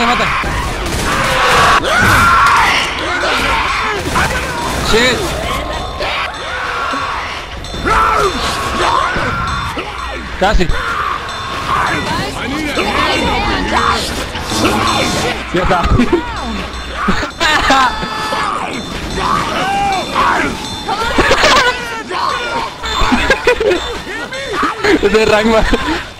Mate. Shit. Kasih. Ya tapi. Serang banget.